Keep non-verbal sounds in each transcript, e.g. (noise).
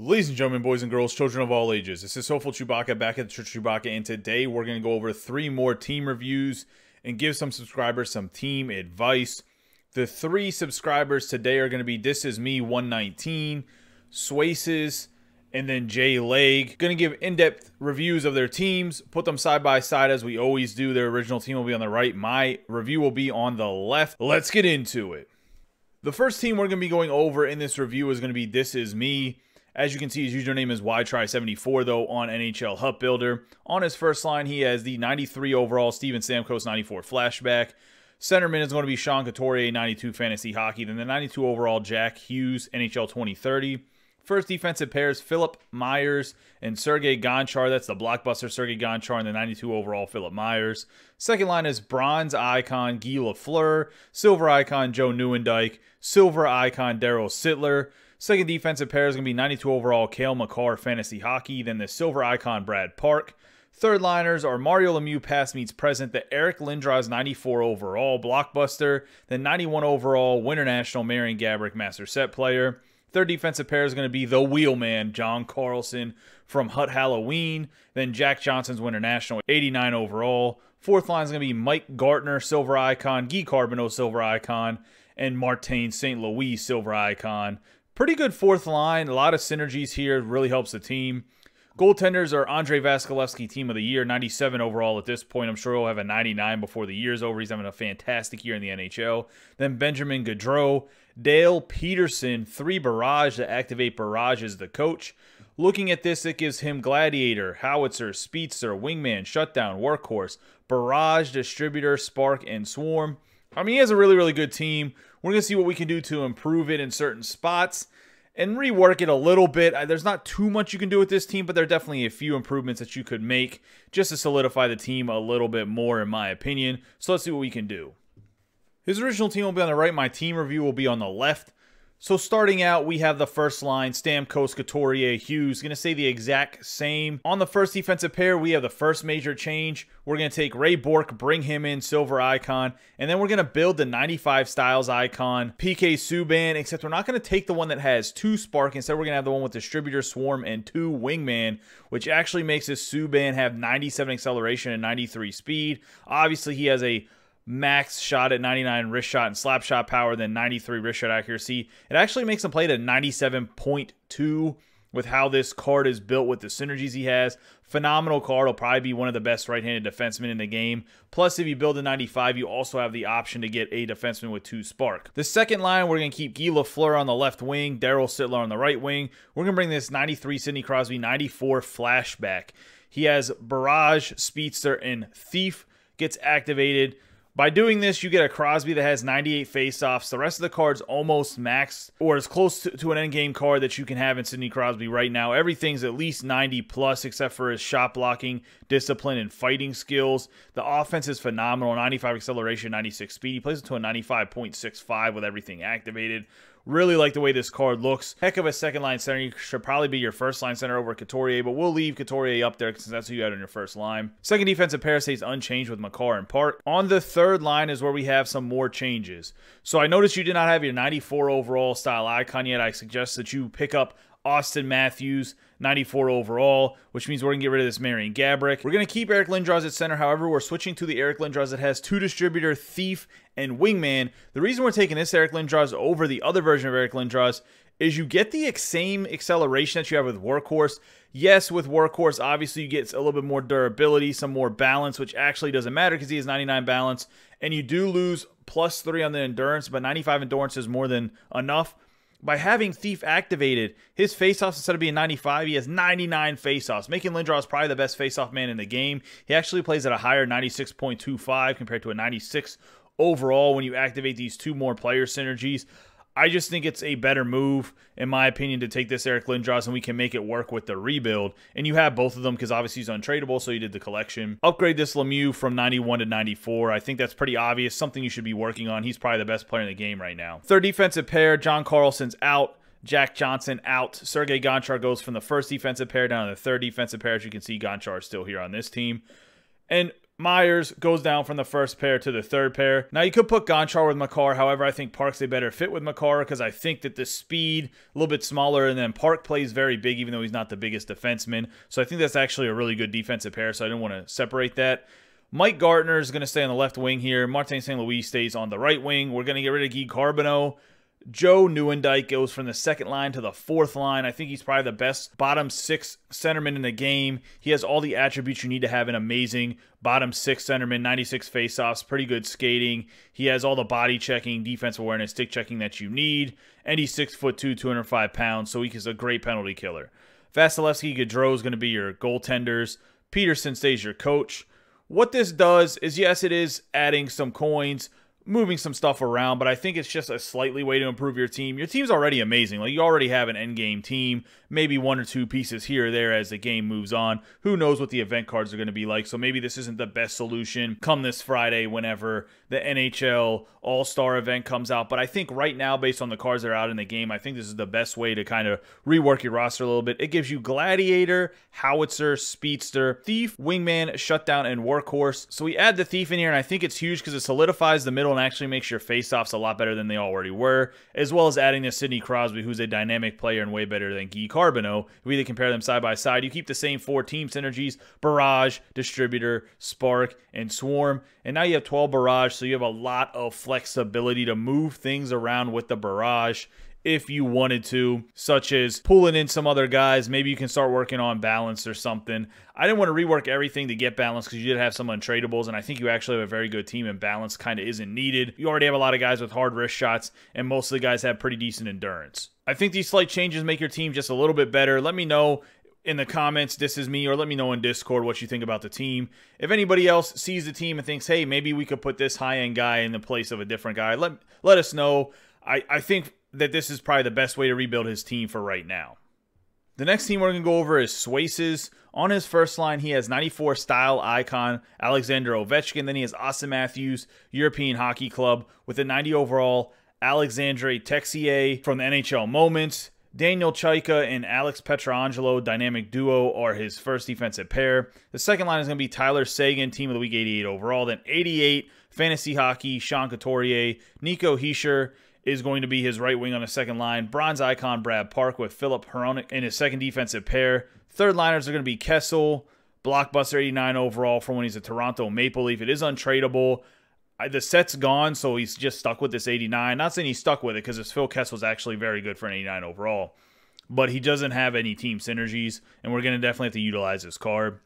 Ladies and gentlemen, boys and girls, children of all ages, this is Hopeful Chewbacca back at the Church Chewbacca, and today we're going to go over three more team reviews and give some subscribers some team advice. The three subscribers today are going to be This Is Me 119, Swaces, and then Jay Leg. Going to give in-depth reviews of their teams, put them side by side as we always do. Their original team will be on the right. My review will be on the left. Let's get into it. The first team we're going to be going over in this review is going to be This Is Me. As you can see, his username is YTry74, though, on NHL Hut Builder. On his first line, he has the 93 overall Steven Stamkos 94 flashback. Centerman is going to be Sean Couturier, 92 fantasy hockey. Then the 92 overall Jack Hughes, NHL 2030. First defensive pairs, Philippe Myers and Sergey Gonchar. That's the blockbuster Sergey Gonchar and the 92 overall Philippe Myers. Second line is bronze icon Guy Lafleur, silver icon Joe Nieuwendyk, silver icon Daryl Sittler. Second defensive pair is going to be 92 overall Cale Makar Fantasy Hockey, then the silver icon Brad Park. Third liners are Mario Lemieux past meets present, the Eric Lindros 94 overall blockbuster, the 91 overall Winter National Marian Gaborik master set player. Third defensive pair is going to be the wheelman John Carlson from Hut Halloween, then Jack Johnson's Winter National 89 overall. Fourth line is going to be Mike Gartner silver icon, Guy Carbonneau, silver icon, and Martin St. Louis silver icon. Pretty good fourth line. A lot of synergies here. Really helps the team. Goaltenders are Andrei Vasilevskiy, Team of the Year, 97 overall at this point. I'm sure he'll have a 99 before the year's over. He's having a fantastic year in the NHL. Then Benjamin Gaudreau, Dale Peterson, three barrage to activate barrage as the coach. Looking at this, it gives him Gladiator, Howitzer, Speedster, Wingman, Shutdown, Workhorse, Barrage, Distributor, Spark, and Swarm. I mean, he has a really, really good team. We're going to see what we can do to improve it in certain spots and rework it a little bit. There's not too much you can do with this team, but there are definitely a few improvements that you could make just to solidify the team a little bit more, in my opinion. So let's see what we can do. His original team will be on the right. My team review will be on the left. So starting out, we have the first line, Stamkos, Couturier, Hughes. Going to say the exact same. On the first defensive pair, we have the first major change. We're going to take Ray Bourque, bring him in, silver icon. And then we're going to build the 95 styles icon, PK Subban, except we're not going to take the one that has two spark. Instead, we're going to have the one with Distributor, Swarm, and two Wingman, which actually makes this Subban have 97 acceleration and 93 speed. Obviously, he has a max shot at 99 wrist shot and slap shot power, then 93 wrist shot accuracy. It actually makes him play to 97.2 with how this card is built with the synergies he has. Phenomenal card. He'll probably be one of the best right-handed defensemen in the game. Plus, if you build a 95, you also have the option to get a defenseman with two spark. The second line, we're going to keep Guy Lafleur on the left wing, Daryl Sittler on the right wing. We're going to bring this 93 Sidney Crosby, 94 flashback. He has Barrage, Speedster, and Thief gets activated. By doing this, you get a Crosby that has 98 faceoffs. The rest of the cards almost maxed or as close to, to an endgame card that you can have in Sidney Crosby right now. Everything's at least 90 plus, except for his shot blocking, discipline, and fighting skills. The offense is phenomenal 95 acceleration, 96 speed. He plays it to a 95.65 with everything activated. Really like the way this card looks. Heck of a second line center. You should probably be your first line center over Couturier, but we'll leave Couturier up there since that's who you had on your first line. Second defensive pair stays unchanged with Makar and Park. On the third line is where we have some more changes. So I noticed you did not have your 94 overall style icon yet. I suggest that you pick up Auston Matthews, 94 overall, which means we're going to get rid of this Marian Gaborik. We're going to keep Eric Lindros at center. However, we're switching to the Eric Lindros that has two distributor, Thief, and Wingman. The reason we're taking this Eric Lindros over the other version of Eric Lindros is you get the same acceleration that you have with Workhorse. Yes, with Workhorse, obviously you get a little bit more durability, some more balance, which actually doesn't matter because he has 99 balance. And you do lose plus three on the endurance, but 95 endurance is more than enough by having Thief activated, his faceoffs instead of being 95, he has 99 faceoffs, making Lindros probably the best faceoff man in the game. He actually plays at a higher 96.25 compared to a 96 overall when you activate these two more player synergies. I just think it's a better move, in my opinion, to take this Eric Lindros and we can make it work with the rebuild. And you have both of them because obviously he's untradeable, so you did the collection. Upgrade this Lemieux from 91 to 94. I think that's pretty obvious, something you should be working on. He's probably the best player in the game right now. Third defensive pair, John Carlson's out. Jack Johnson out. Sergey Gonchar goes from the first defensive pair down to the third defensive pair. As you can see, Gonchar is still here on this team. And Myers goes down from the first pair to the third pair. Now, you could put Gonchar with Makar. However, I think Park's a better fit with Makar because I think that the speed, a little bit smaller, and then Park plays very big, even though he's not the biggest defenseman. So I think that's actually a really good defensive pair, so I didn't want to separate that. Mike Gartner is going to stay on the left wing here. Martin St. Louis stays on the right wing. We're going to get rid of Guy Carbonneau. Joe Nieuwendyk goes from the second line to the fourth line. I think he's probably the best bottom six centerman in the game. He has all the attributes you need to have an amazing bottom six centerman, 96 faceoffs, pretty good skating. He has all the body checking, defense awareness, stick checking that you need. And he's six foot two, 205 pounds, so he's a great penalty killer. Vasilevskiy Gaudreau is going to be your goaltenders. Peterson stays your coach. What this does is, yes, it is adding some coins, moving some stuff around, but I think it's just a slightly way to improve your team. Your team's already amazing. Like you already have an end game team, maybe one or two pieces here or there as the game moves on. Who knows what the event cards are going to be like? So maybe this isn't the best solution come this Friday whenever the NHL All-Star event comes out, but I think right now based on the cards that are out in the game, I think this is the best way to kind of rework your roster a little bit. It gives you Gladiator, Howitzer, Speedster, Thief, Wingman, Shutdown, and Workhorse. So we add the Thief in here, and I think it's huge because it solidifies the middle and actually makes your faceoffs a lot better than they already were, as well as adding the Sidney Crosby, who's a dynamic player and way better than Guy Carbonneau. If we either compare them side by side, you keep the same four team synergies, Barrage, Distributor, Spark, and Swarm, and now you have 12 Barrage, so you have a lot of flexibility to move things around with the Barrage if you wanted to, such as pulling in some other guys. Maybe you can start working on balance or something. I didn't want to rework everything to get balance because you did have some untradables, and I think you actually have a very good team, and balance kind of isn't needed. You already have a lot of guys with hard wrist shots, and most of the guys have pretty decent endurance. I think these slight changes make your team just a little bit better. Let me know in the comments this is me or let me know in discord what you think about the team if anybody else sees the team and thinks hey maybe we could put this high-end guy in the place of a different guy let let us know i i think that this is probably the best way to rebuild his team for right now. The next team we're going to go over is Swaces. On his first line, he has 94 style icon Alexander Ovechkin. Then he has Auston Matthews, European Hockey Club, with a 90 overall Alexandre Texier from the NHL Moments. Daniel Chayka and Alex Pietrangelo, dynamic duo, are his first defensive pair. The second line is going to be Tyler Seguin, team of the week 88 overall. Then 88, fantasy hockey, Sean Couturier, Nico Hischier, is going to be his right wing on the second line. Bronze icon Brad Park with Filip Hronek in his second defensive pair. Third liners are going to be Kessel, blockbuster 89 overall from when he's a Toronto Maple Leaf. It is untradeable. I, the set's gone, so he's just stuck with this 89. Not saying he's stuck with it because Phil Kessel's actually very good for an 89 overall, but he doesn't have any team synergies, and we're going to definitely have to utilize this card.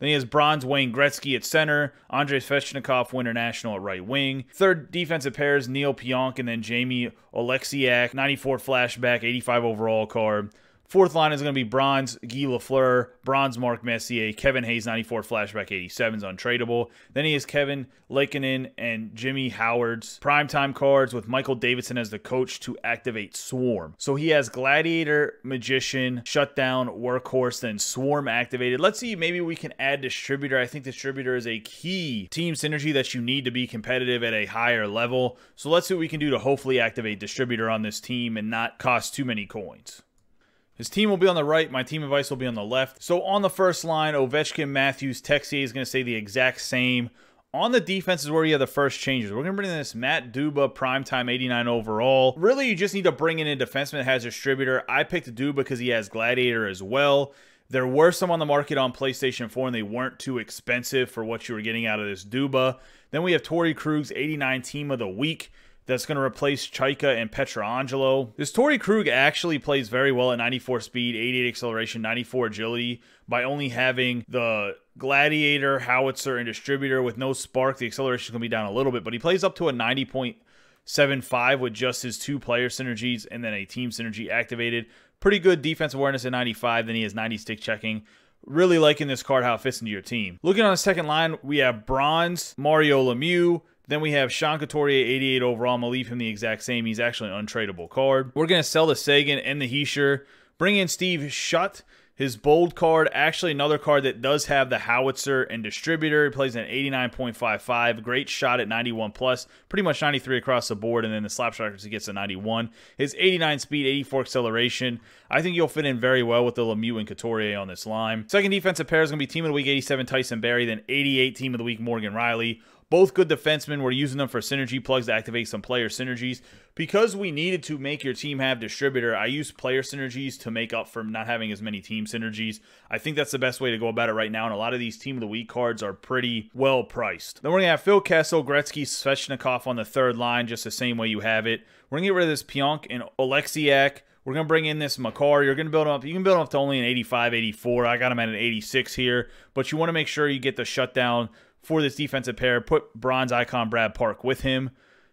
Then he has bronze Wayne Gretzky at center, Andrei Svechnikov, Winter National at right wing. Third defensive pairs, Neal Pionk and then Jamie Oleksiak, 94 flashback, 85 overall card. Fourth line is going to be bronze Guy Lafleur, bronze Mark Messier, Kevin Hayes 94 flashback 87 is untradeable. Then he has Kevin Lankinen and Jimmy Howard's primetime cards with Michael Davidson as the coach to activate Swarm. So he has Gladiator, Magician, Shutdown, Workhorse, then Swarm activated. Let's see, maybe we can add Distributor. I think Distributor is a key team synergy that you need to be competitive at a higher level. So let's see what we can do to hopefully activate Distributor on this team and not cost too many coins. His team will be on the right. My team advice will be on the left. So on the first line, Ovechkin, Matthews, Texier is going to say the exact same. On the defense is where you have the first changes. We're going to bring in this Matt Dumba, primetime 89 overall. Really, you just need to bring in a defenseman that has distributor. I picked Dumba because he has Gladiator as well. There were some on the market on PlayStation 4, and they weren't too expensive for what you were getting out of this Dumba. Then we have Torey Krug's 89 Team of the Week that's going to replace Chayka and Pietrangelo. This Torey Krug actually plays very well at 94 speed, 88 acceleration, 94 agility by only having the Gladiator, Howitzer, and Distributor with no spark. The acceleration is going to be down a little bit, but he plays up to a 90.75 with just his two player synergies and then a team synergy activated. Pretty good defense awareness at 95. Then he has 90 stick checking. Really liking this card, how it fits into your team. Looking on the second line, we have Bronze, Mario Lemieux, then we have Sean Couturier, 88 overall. I'm going to leave him the exact same. He's actually an untradeable card. We're going to sell the Seguin and the Hischier. Bring in Steve Shutt, His bold card, actually another card that does have the howitzer and distributor. He plays an 89.55. Great shot at 91 plus, pretty much 93 across the board, and then the slap strikers he gets a 91. His 89 speed, 84 acceleration. I think you'll fit in very well with the Lemieux and Couturier on this line. Second defensive pair is going to be team of the week 87 Tyson Barrie, then 88 team of the week Morgan Rielly. Both good defensemen. We're using them for synergy plugs to activate some player synergies. Because we needed to make your team have distributor, I used player synergies to make up for not having as many team synergies. I think that's the best way to go about it right now, and a lot of these Team of the Week cards are pretty well priced. Then we're going to have Phil Kessel, Gretzky, Svechnikov on the third line, just the same way you have it. We're going to get rid of this Pionk and Oleksiak. We're going to bring in this Makar. You're going to build him up. You can build him up to only an 85, 84. I got him at an 86 here, but you want to make sure you get the shutdown for this defensive pair. Put bronze icon Brad Park with him.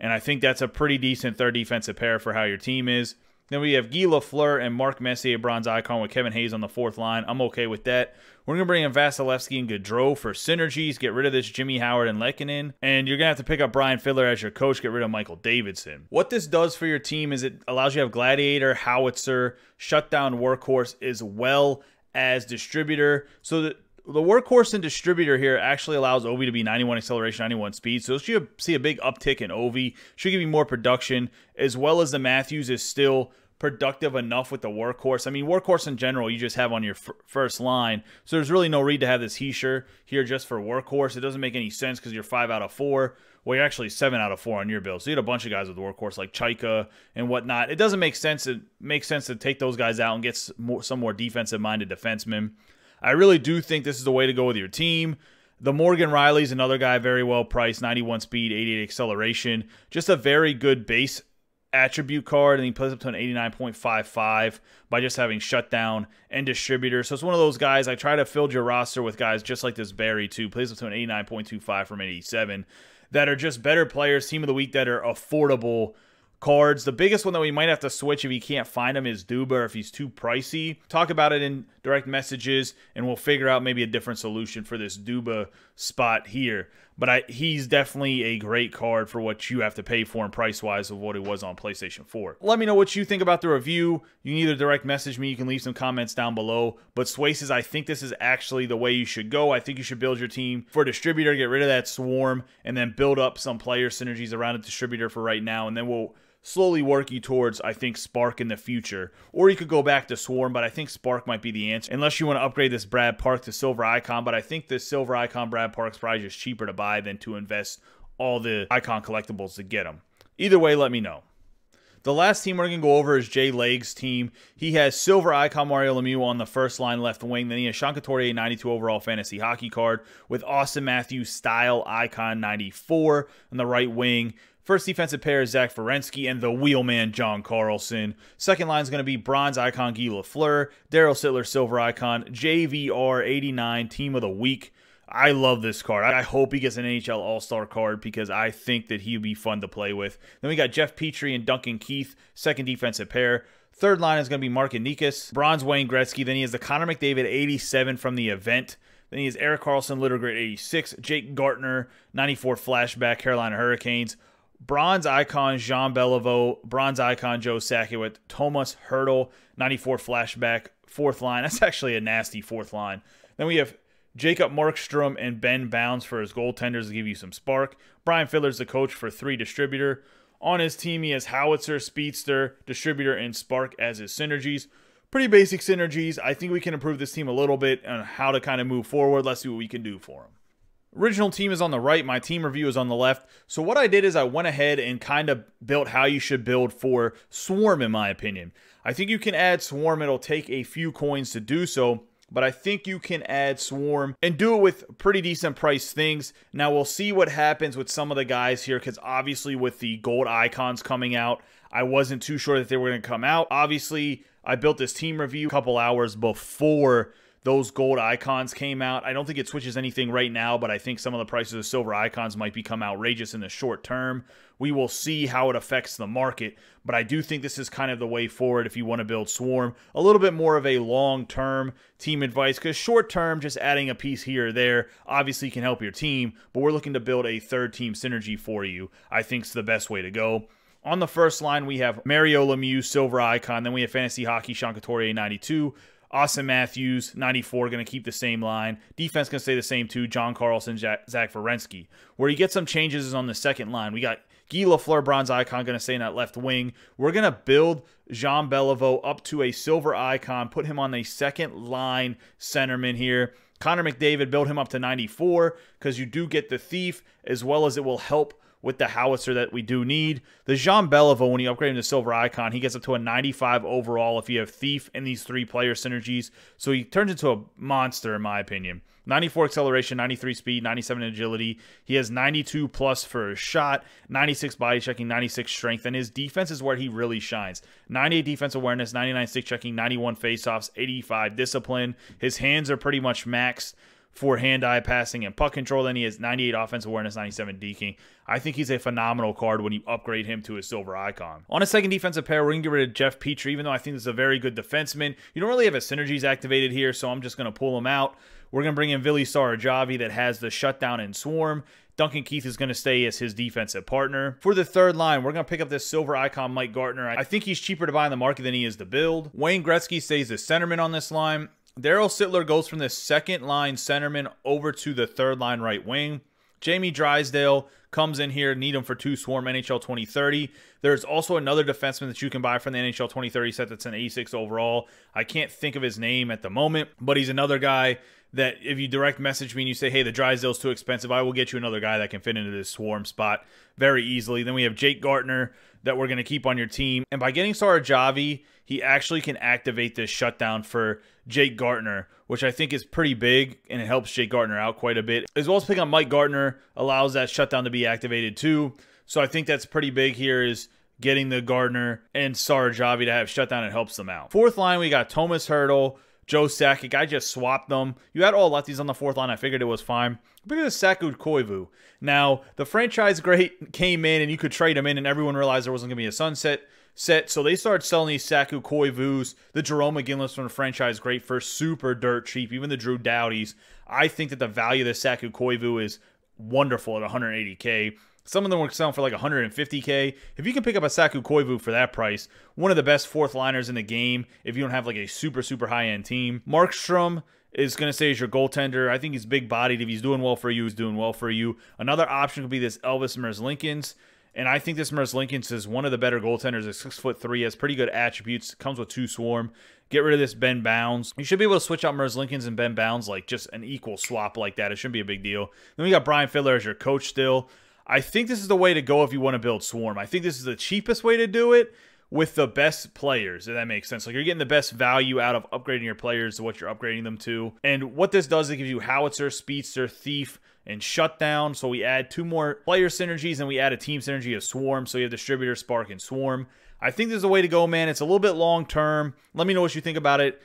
And I think that's a pretty decent third defensive pair for how your team is. Then we have Guy Lafleur and Mark Messier, bronze icon, with Kevin Hayes on the fourth line. I'm okay with that. We're going to bring in Vasilevskiy and Gaudreau for synergies. Get rid of this Jimmy Howard and Lankinen. And you're going to have to pick up Brian Fiddler as your coach. Get rid of Michael Davidson. What this does for your team is it allows you to have Gladiator, Howitzer, Shutdown, Workhorse, as well as Distributor. So that the workhorse and distributor here actually allows Ovi to be 91 acceleration, 91 speed. So you see a big uptick in Ovi. Should give you more production, as well as the Matthews is still productive enough with the workhorse. I mean, workhorse in general, you just have on your first line. So there's really no need to have this Hischier here just for workhorse. It doesn't make any sense because you're five out of four. Well, you're actually seven out of four on your bill. So you had a bunch of guys with workhorse like Chayka and whatnot. It doesn't make sense. It makes sense to take those guys out and get some more defensive minded defensemen. I really do think this is the way to go with your team. The Morgan Rielly's another guy, very well priced, 91 speed, 88 acceleration. Just a very good base attribute card, and he plays up to an 89.55 by just having shutdown and distributor. So it's one of those guys. I try to fill your roster with guys just like this Barrie, too. Plays up to an 89.25 from 87 that are just better players, team of the week that are affordable cards. The biggest one that we might have to switch if you can't find him is Dumba if he's too pricey. Talk about it in direct messages and we'll figure out maybe a different solution for this Dumba spot here. But I, he's definitely a great card for what you have to pay for and price wise of what it was on PlayStation 4. Let me know what you think about the review. You can either direct message me, you can leave some comments down below. But Swaces, I think this is actually the way you should go. I think you should build your team for a distributor, get rid of that swarm, and then build up some player synergies around a distributor for right now. And then we'll slowly work you towards, I think, Spark in the future. Or you could go back to Swarm, but I think Spark might be the answer. Unless you want to upgrade this Brad Park to Silver Icon, but I think this Silver Icon Brad Park's probably just cheaper to buy than to invest all the Icon collectibles to get them. Either way, let me know. The last team we're going to go over is Jay Leg's team. He has silver icon Mario Lemieux on the first line left wing. Then he has Sean Couturier 92 overall fantasy hockey card with Auston Matthews style icon 94 on the right wing. First defensive pair is Zach Werenski and the wheelman John Carlson. Second line is going to be bronze icon Guy Lafleur, Daryl Sittler silver icon, JVR 89 team of the week. I love this card. I hope he gets an NHL All Star card because I think that he'd be fun to play with. Then we got Jeff Petry and Duncan Keith, second defensive pair. Third line is going to be Mark Nikas, bronze Wayne Gretzky. Then he has the Connor McDavid 87 from the event. Then he has Erik Karlsson, Little Grit 86, Jake Gardiner, 94 flashback, Carolina Hurricanes bronze icon Jean Beliveau, bronze icon Joe Sakic, Tomas Hertl, 94 flashback, fourth line. (laughs) That's actually a nasty fourth line. Then we have Jacob Markstrom and Ben Bounds for his goaltenders to give you some spark. Brian Fiddler's the coach for three distributor. On his team, he has Howitzer, Speedster, Distributor, and Spark as his synergies. Pretty basic synergies. I think we can improve this team a little bit on how to kind of move forward. Let's see what we can do for him. Original team is on the right, my team review is on the left. So what I did is I went ahead and kind of built how you should build for Swarm in my opinion. I think you can add Swarm, it'll take a few coins to do so, but I think you can add Swarm and do it with pretty decent price things. Now we'll see what happens with some of the guys here because obviously with the gold icons coming out, I wasn't too sure that they were going to come out. Obviously, I built this team review a couple hours before those gold icons came out. I don't think it switches anything right now, but I think some of the prices of silver icons might become outrageous in the short term. We will see how it affects the market, but I do think this is kind of the way forward if you want to build Swarm. A little bit more of a long term team advice because short term, just adding a piece here or there obviously can help your team, but we're looking to build a third team synergy for you. I think it's the best way to go. On the first line, we have Mario Lemieux, Silver Icon. Then we have Fantasy Hockey, Sean Couturier, 92. Auston Matthews, 94, going to keep the same line. Defense going to stay the same too. John Carlson, Zach Werenski. Where you get some changes is on the second line. We got Guy Lafleur, bronze icon, going to stay in that left wing. We're going to build Jean Beliveau up to a silver icon, put him on the second line centerman here. Connor McDavid, build him up to 94 because you do get the thief as well as it will help with the howitzer that we do need. The Jean Beliveau, when you upgrade him to Silver Icon, he gets up to a 95 overall if you have Thief and these three player synergies. So he turns into a monster, in my opinion. 94 acceleration, 93 speed, 97 agility. He has 92 plus for a shot, 96 body checking, 96 strength, and his defense is where he really shines. 98 defense awareness, 99 stick checking, 91 faceoffs, 85 discipline. His hands are pretty much maxed for hand-eye passing and puck control. Then he has 98 offensive awareness, 97 deking. I think he's a phenomenal card when you upgrade him to a silver icon. On a second defensive pair, we're going to get rid of Jeff Petry, even though I think this is a very good defenseman. You don't really have a synergies activated here, so I'm just going to pull him out. We're going to bring in Vili Saarijarvi that has the shutdown and swarm. Duncan Keith is going to stay as his defensive partner. For the third line, we're going to pick up this silver icon Mike Gartner. I think he's cheaper to buy in the market than he is to build. Wayne Gretzky stays the centerman on this line. Daryl Sittler goes from the second line centerman over to the third line right wing. Jamie Drysdale comes in here, need him for two Swarm NHL 2030. There's also another defenseman that you can buy from the NHL 2030 set that's an 86 overall. I can't think of his name at the moment, but he's another guy that if you direct message me and you say, hey, the Drysdale's too expensive, I will get you another guy that can fit into this Swarm spot very easily. Then we have Jake Gartner that we're going to keep on your team. And by getting Saarijarvi, he actually can activate this shutdown for Jake Gartner, which I think is pretty big and it helps Jake Gartner out quite a bit. As well as picking up Mike Gartner allows that shutdown to be activated too. So I think that's pretty big here is getting the Gardner and Saarijarvi to have shutdown. It helps them out. Fourth line, we got Tomas Hertl, Joe Sakic. I just swapped them. You had all lefties on the fourth line. I figured it was fine. Look at the Saku Koivu. Now, the franchise great (laughs) came in and you could trade him in and everyone realized there wasn't going to be a sunset set. So they started selling these Saku Koivus, the Jarome Iginlas from the franchise great for super dirt cheap, even the Drew Doughtys. I think that the value of the Saku Koivu is wonderful at 180K. Some of them were selling for like 150K. If you can pick up a Saku Koivu for that price, one of the best fourth liners in the game if you don't have like a super, super high end team. Markstrom is going to say as your goaltender. I think he's big bodied. If he's doing well for you, he's doing well for you. Another option could be this Elvis Merzlikins. And I think this Merzlikins is one of the better goaltenders. At six foot three, has pretty good attributes. Comes with two swarm. Get rid of this Ben Bounds. You should be able to switch out Merzlikins and Ben Bounds like just an equal swap like that. It shouldn't be a big deal. Then we got Brian Fiddler as your coach still. I think this is the way to go if you want to build Swarm. I think this is the cheapest way to do it with the best players, if that makes sense. Like you're getting the best value out of upgrading your players to what you're upgrading them to. And what this does, it gives you Howitzer, Speedster, Thief, and Shutdown. So we add two more player synergies and we add a team synergy of Swarm. So you have Distributor, Spark, and Swarm. I think there's a way to go, man. It's a little bit long term. Let me know what you think about it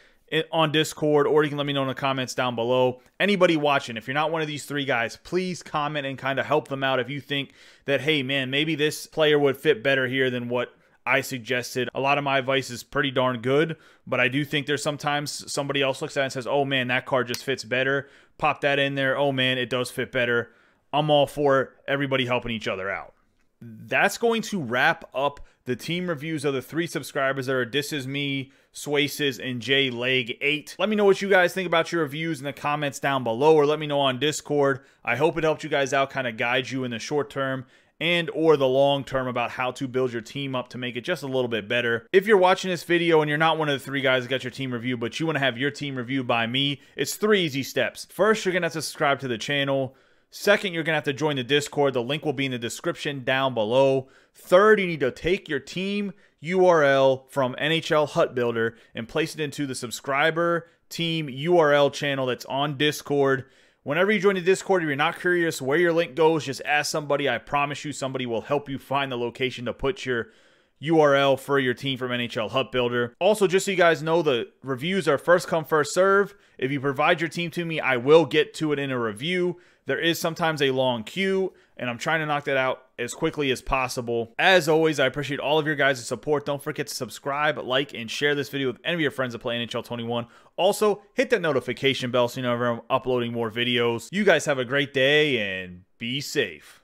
on Discord, or you can let me know in the comments down below. Anybody watching, if you're not one of these three guys, please comment and kind of help them out if you think that, hey, man, maybe this player would fit better here than what I suggested. A lot of my advice is pretty darn good, but I do think there's sometimes somebody else looks at it and says, oh man, that card just fits better. Pop that in there. Oh man, it does fit better. I'm all for everybody helping each other out. That's going to wrap up the team reviews of the three subscribers that are This Is Me, Swaces, and J Leg 8. Let me know what you guys think about your reviews in the comments down below, or let me know on Discord. I hope it helped you guys out, kind of guide you in the short term and or the long term about how to build your team up to make it just a little bit better. If you're watching this video and you're not one of the three guys that got your team review, but you want to have your team reviewed by me, it's three easy steps. First, you're going to have to subscribe to the channel. Second, you're going to have to join the Discord. The link will be in the description down below. Third, you need to take your team URL from NHL Hut Builder and place it into the subscriber team URL channel that's on Discord. Whenever you join the Discord, if you're not curious where your link goes, just ask somebody. I promise you somebody will help you find the location to put your URL for your team from NHL Hut Builder. Also, just so you guys know, the reviews are first come, first serve. If you provide your team to me, I will get to it in a review. There is sometimes a long queue, and I'm trying to knock that out as quickly as possible. As always, I appreciate all of your guys' support. Don't forget to subscribe, like, and share this video with any of your friends that play NHL 21. Also, hit that notification bell so you know I'm uploading more videos. You guys have a great day and be safe.